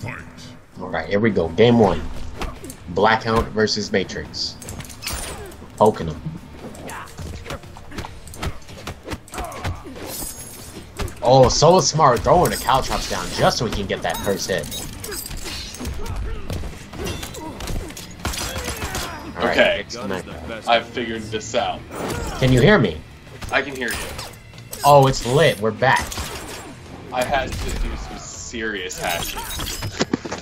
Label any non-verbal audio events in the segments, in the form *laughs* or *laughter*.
Fight. All right, here we go. Game one. Blackout versus Matrix. Poking him. Oh, so smart throwing the caltrops down just so he can get that first hit. All right, Okay. next. I've figured this out. Can you hear me? I can hear you. Oh, it's lit. We're back. I had to do some serious hacking.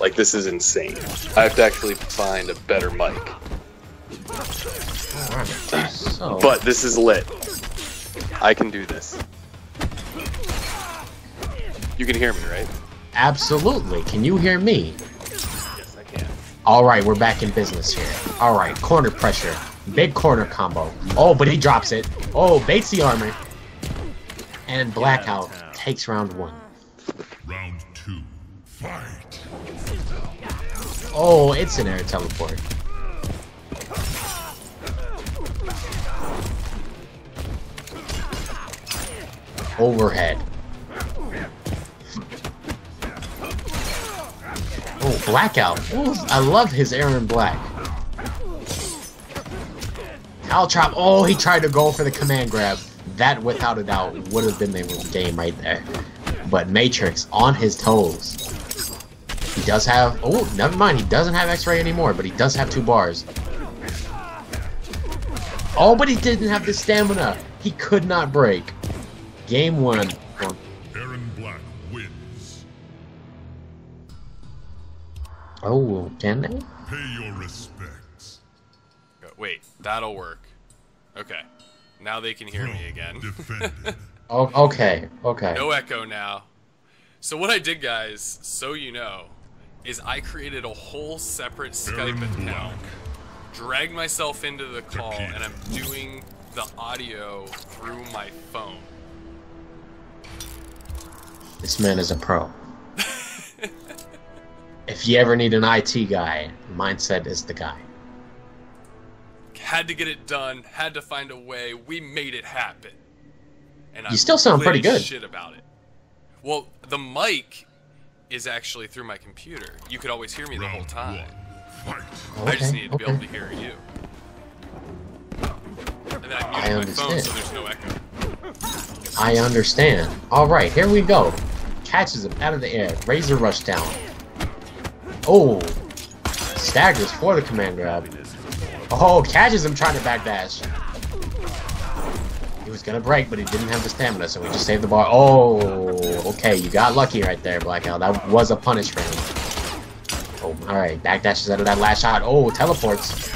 Like this is insane. I have to actually find a better mic. So, But this is lit. I can do this. You can hear me, right? absolutely. Can you hear me? Yes, I can. All right, we're back in business here. All right, corner pressure, big corner combo. Oh, but he drops it. Oh, baits the armor, and blackout takes round one. Round two. Fight. Oh, it's an air teleport. Overhead. Oh, blackout. Ooh, I love his Erron Black. Caltrop. Oh, he tried to go for the command grab. That, without a doubt, would have been the game right there. But Matrix on his toes. He does have. Oh, never mind. He doesn't have X-ray anymore, but he does have two bars. Oh, but he didn't have the stamina. He could not break. Game one. Erron Black wins. Oh, can they? Pay your respects. Uh, Wait, that'll work. Okay. Now they can hear me again. *laughs* Oh, okay. Okay. no echo now. So what I did, guys, so you know, is I created a whole separate Skype Aaron account, dragged myself into the call, and I'm doing the audio through my phone. This man is a pro. if you ever need an IT guy, Mindset is the guy. Had to get it done. Had to find a way. We made it happen. And You I'm still sound pretty good. Shit about it. Well, the mic is actually through my computer. You could always hear me the whole time. one. Fight. I just Okay, needed to be okay. able to hear you. And then I I muted my phone so understand. there's no echo. I understand. All right, here we go. Catches him out of the air. Razor rush down. Oh, staggers for the command grab. Oh, catches him trying to backdash. He was gonna break, but he didn't have the stamina, so we just saved the bar. Oh, okay, you got lucky right there, Blackout. That was a punish for him. Oh, all right, backdashes out of that last shot. Oh, teleports.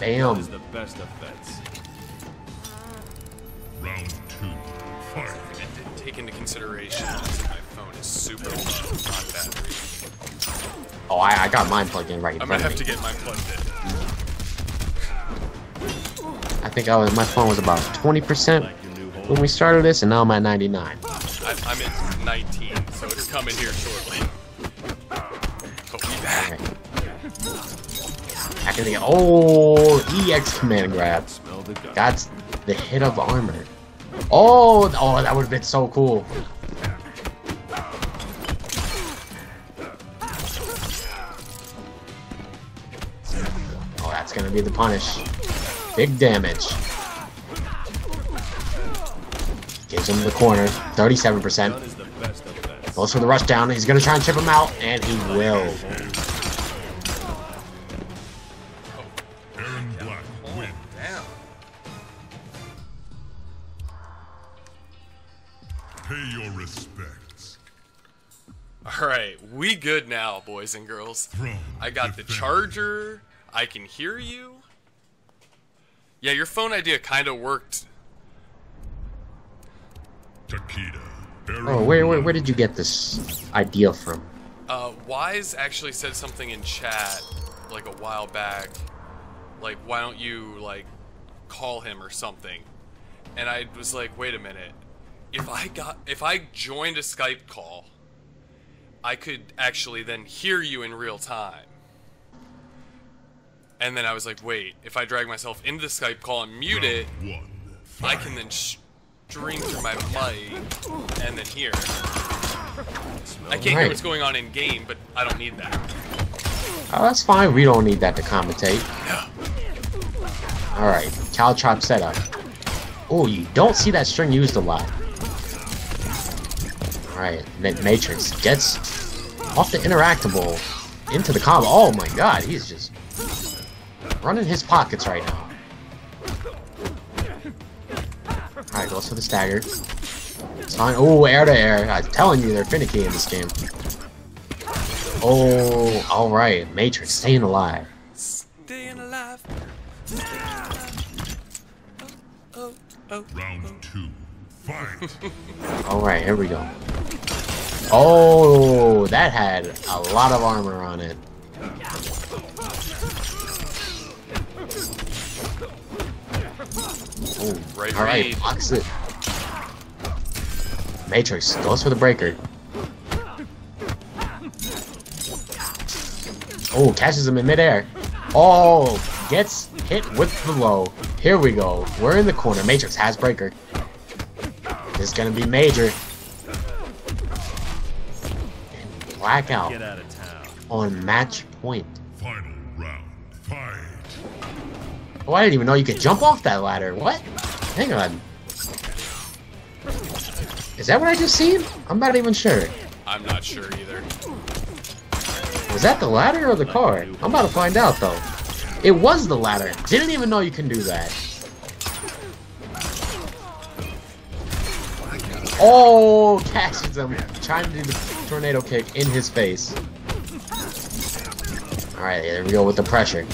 Bam. the best offense. Round two. Fight. Take into consideration that my phone is super low on battery. Oh, I, I got mine plugged in right I'm gonna of have to me. get mine plugged in. I think I was, my phone was about 20% Like your new home. when we started this, and now I'm at 99. I, I'm at 19, so it's coming here shortly. But we back. Alright. Back in the oh EX command grab. Smell the gun. That's the hit of armor. Oh, oh, that would have been so cool. Be the punish. Big damage. Gives him the corner. 37%. Gun is the. Goes for the rush down. He's gonna try and chip him out, and he will. Erron Black wins. Damn. Pay your respects. All right, we good now, boys and girls. I got the charger. I can hear you. Yeah, your phone idea kind of worked. Takeda. Erron Oh, where, where, where did you get this idea from? Uh, Wise actually said something in chat like a while back, like why don't you like call him or something? And I was like, wait a minute. If I got if I joined a Skype call, I could actually then hear you in real time. And then I was like, wait, if I drag myself into the Skype call and mute it, I can then stream through my mic and then here. I can't hear what's going on in game, but I don't need that. Oh, that's fine. We don't need that to commentate. Alright, Caltrop setup. Oh, you don't see that string used a lot. Alright, Ma- Matrix gets off the interactable into the combo. Oh my god, he's just running his pockets right now. Alright, goes for the stagger. It's fine. Oh, air to air. I'm telling you, they're finicky in this game. Oh, alright. Matrix staying alive. Staying alive. Staying. Oh, oh, oh. Round oh. two. Fight. *laughs* Alright, here we go. Oh, that had a lot of armor on it. Oh, Right alright, read. blocks it. Matrix goes for the breaker. Oh, catches him in midair. Oh, gets hit with the low. Here we go. We're in the corner. Matrix has breaker. This is gonna be major. And blackout Get out of town. on match point. Final round. Fight. Oh, I didn't even know you could jump off that ladder. What? Hang on. Is that what I just seen? I'm not even sure. I'm not sure either. Was that the ladder or the car? I'm about to find out though. It was the ladder. Didn't even know you can do that. Oh, catches him. Trying to do the tornado kick in his face. Alright, there we go with the pressure.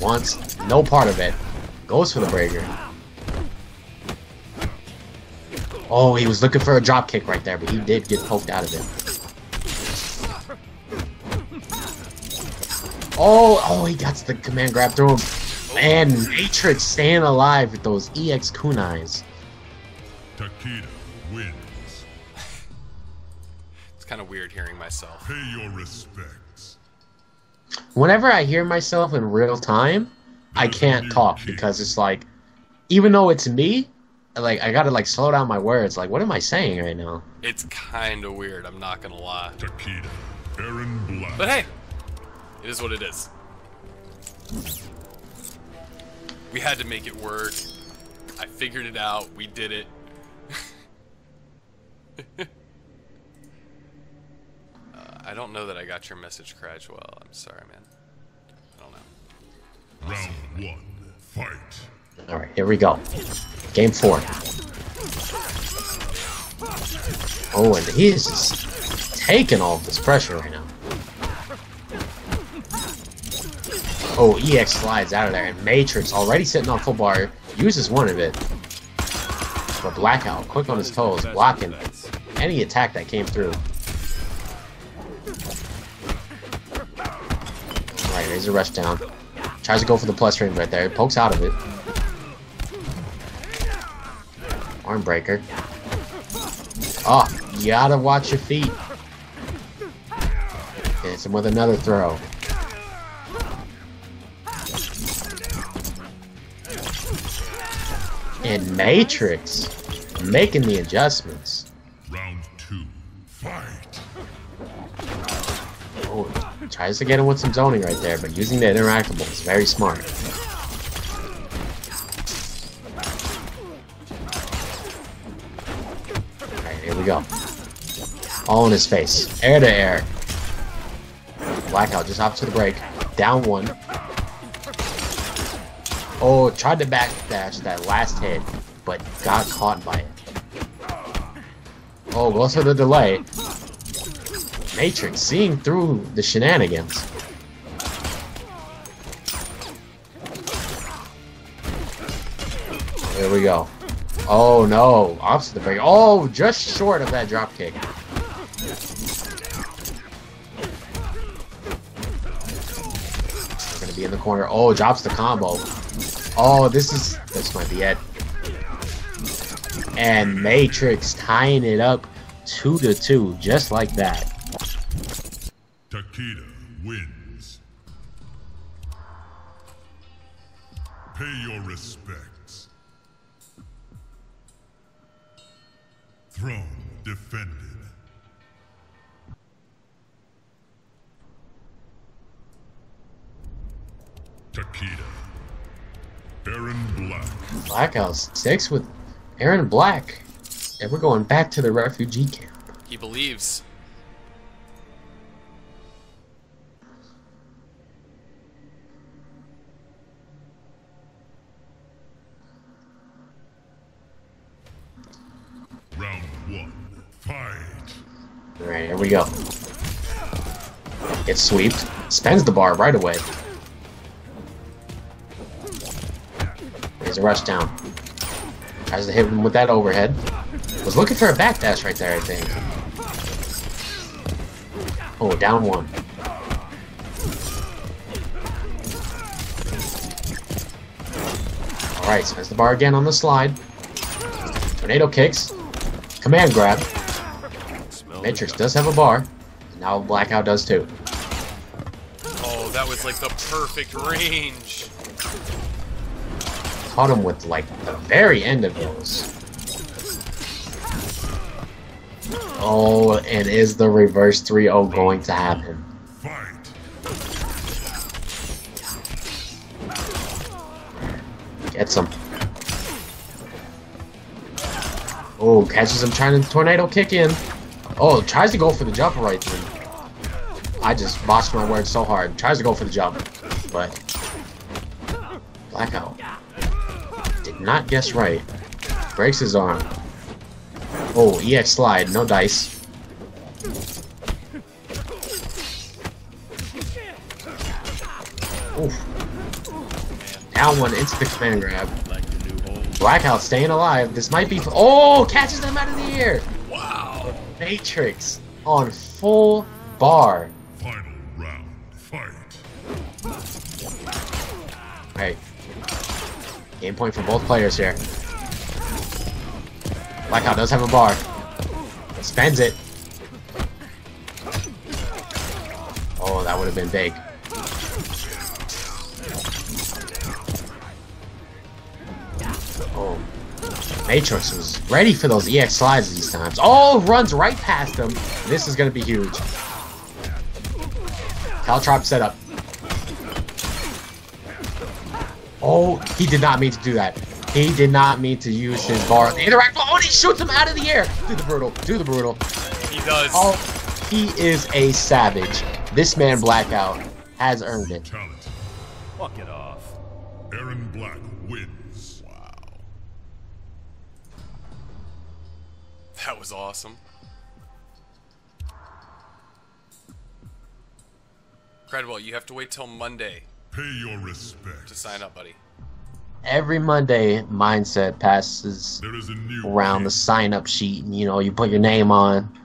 Once, no part of it. Goes for the breaker. Oh, he was looking for a drop kick right there, but he did get poked out of it. Oh, oh, he got the command grab through him. And Matrix staying alive with those EX kunais. Takeda wins. It's kind of weird hearing myself. Pay your respects. Whenever I hear myself in real time, I can't talk because it's like, even though it's me, like I gotta like slow down my words. Like, what am I saying right now? It's kind of weird, I'm not gonna lie. Takeda. Erron Black. But hey, it is what it is. We had to make it work. I figured it out. We did it. *laughs* uh, I don't know that I got your message, Cradgewell. I'm sorry, man. One. Fight. All right, here we go. Game four. Oh, and he is just taking all of this pressure right now. Oh, EX slides out of there, and Matrix, already sitting on full bar, uses one of it. But Blackout, quick on his toes, blocking any attack that came through. Alright, Razor Rush down. Tries to go for the plus range right there, It pokes out of it. Arm breaker. Oh, you gotta watch your feet. Hits him with another throw. And Matrix making the adjustments. Round two. Fight. Tries to get him with some zoning right there, but using the interactable is very smart. Alright, here we go. All in his face. Air to air. Blackout just off to the break. Down one. Oh, tried to backdash that last hit, but got caught by it. Oh, goes for the delay. Matrix seeing through the shenanigans. There we go. Oh no, the break. Oh, just short of that drop kick. We're gonna be in the corner. Oh, drops the combo. Oh, this is this might be it. And Matrix tying it up two to two, just like that. Throne defended. Takeda. Erron Black. Blackout six with Erron Black. And we're going back to the refugee camp. He believes. We go. Gets sweeped. Spends the bar right away. There's a rush down. Tries to hit him with that overhead. Was looking for a backdash right there, I think. Oh, down one. Alright, spends the bar again on the slide. Tornado kicks. Command grab. Matrix does have a bar. Now Blackout does too. Oh, that was like the perfect range. Caught him with like the very end of those. Oh, and is the reverse 3-0 going to happen? Gets him. Oh, catches him trying to tornado kick in. Oh, tries to go for the jump right then. I just botched my words so hard. Tries to go for the jump, but blackout did not guess right. Breaks his arm. Oh, EX slide, no dice. Oof. Down one the command grab. Blackout staying alive. This might be. Oh, catches them out of the air. Matrix on full bar. Final round. Fight. Right. Game point for both players here. Blackout does have a bar. Spends it. Oh, that would have been big. Oh. Matrix was ready for those EX slides these times. Oh, runs right past him. This is going to be huge. Caltrop setup. Oh, he did not mean to do that. He did not mean to use his bar. The interact. Oh, and he shoots him out of the air. Do the brutal. Do the brutal. He does. Oh, he is a savage. This man, Blackout, has earned it. Fuck it off. Erron Black wins. That was awesome. Credwell, you have to wait till Monday Pay your respects. to sign up, buddy. Every Monday, Mindset passes There is a around the sign up sheet, and you know, you put your name on.